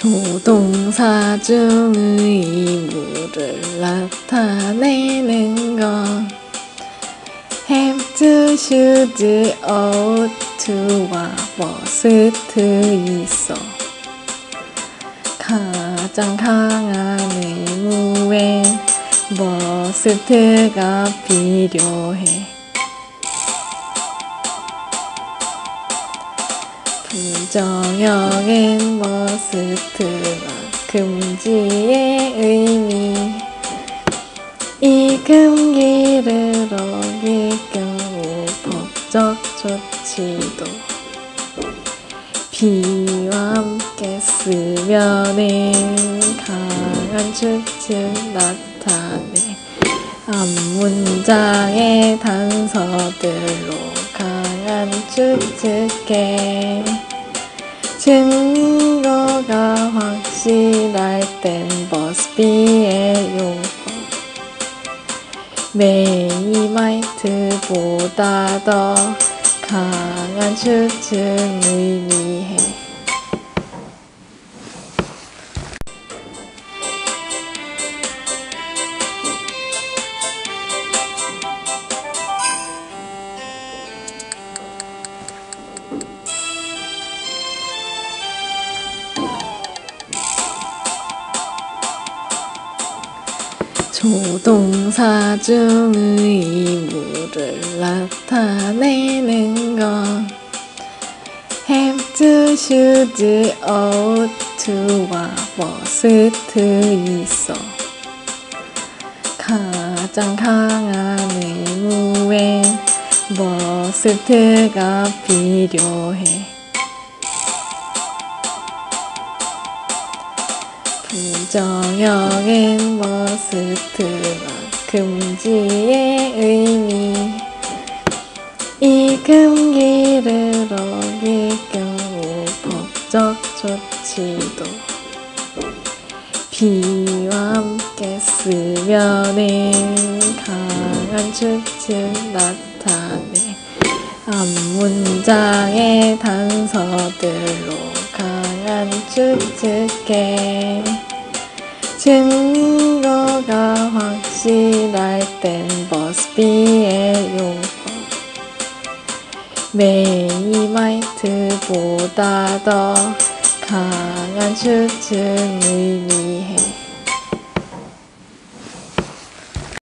조동사 중의 의무를 나타내는 것. have to, should, ought to와 must 있어. 가장 강한 의무엔 must가 필요해. 부정형은 머 스트와 금지의 의미. 이 금기를 어길 경우 법적 조치도 비와 함께 쓰면은 강한 추측 나타내 앞문장의 단서들로 강한 추측해. 증 거가 확실할 땐 버스비의 용법 메이마이트보다 더 강한 추측 의미해 조동사 중의 의무를 나타내는 것. have to, should, ought to와 must 있어. 가장 강한 의무엔 must가 필요해. 부정형은 머 스트와 금지의 의미 이 금기를 어길 경우 법적 조치도 비와 함께 쓰면은 강한 추측 나타내 앞문장의 단서들로 강한 추측해 증거가 확실할 땐 버스비의 용법 메이마이트보다 더 강한 추측 의미해